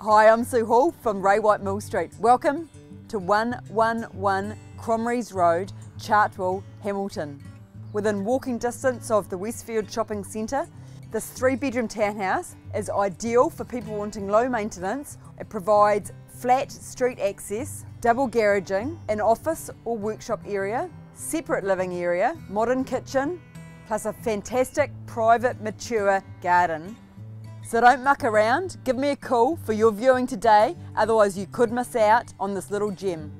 Hi, I'm Sue Hall from Ray White Mill Street. Welcome to 111 Comries Road, Chartwell, Hamilton. Within walking distance of the Westfield Shopping Centre, this three bedroom townhouse is ideal for people wanting low maintenance. It provides flat street access, double garaging, an office or workshop area, separate living area, modern kitchen, plus a fantastic private mature garden. So don't muck around, give me a call for your viewing today, otherwise you could miss out on this little gem.